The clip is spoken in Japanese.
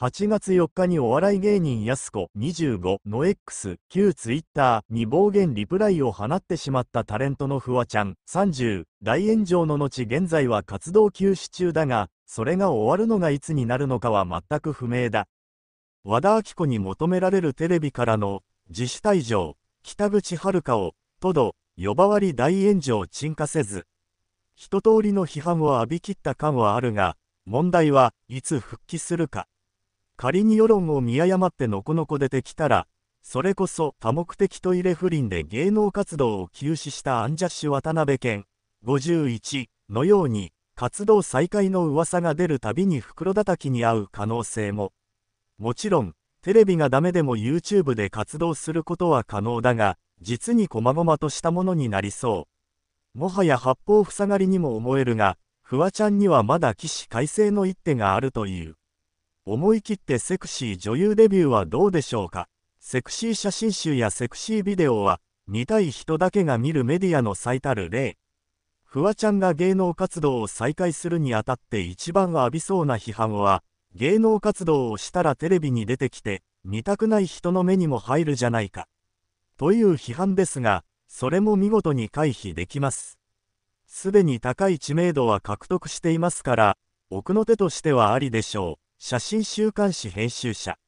8月4日にお笑い芸人やす子25の X、旧 Twitter に暴言リプライを放ってしまったタレントのフワちゃん30、大炎上の後現在は活動休止中だが、それが終わるのがいつになるのかは全く不明だ。和田アキ子に求められるテレビからの自主退場、北口遥を、とど、呼ばわり大炎上沈下せず、一通りの批判を浴びきった感はあるが、問題はいつ復帰するか。仮に世論を見誤ってのこのこ出てきたら、それこそ多目的トイレ不倫で芸能活動を休止したアンジャッシュ渡辺県51のように活動再開の噂が出るたびに袋叩きに遭う可能性も。もちろん、テレビがダメでも YouTube で活動することは可能だが、実に細々としたものになりそう。もはや八方塞がりにも思えるが、フワちゃんにはまだ起死回生の一手があるという。思い切ってセクシー女優デビューはどうでしょうか？セクシー写真集やセクシービデオは見たい人だけが見るメディアの最たる例。フワちゃんが芸能活動を再開するにあたって一番浴びそうな批判は芸能活動をしたらテレビに出てきて見たくない人の目にも入るじゃないか。という批判ですがそれも見事に回避できます。すでに高い知名度は獲得していますから奥の手としてはありでしょう。写真週刊誌編集者。